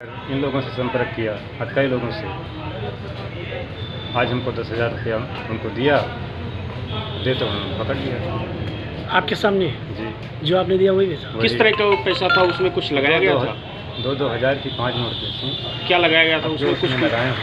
इन लोगों से संपर्क किया और लोगों से। आज हमको दस हज़ार रुपया उनको दिया दे तो उन्होंने पकड़ लिया। आपके सामने? जी। जो आपने दिया वही भेजा किस तरह का वो पैसा था उसमें कुछ लगाया गया था? दो दो हज़ार की पाँच नोट थी। क्या लगाया गया था उसमें कुछ लगाया हूँ।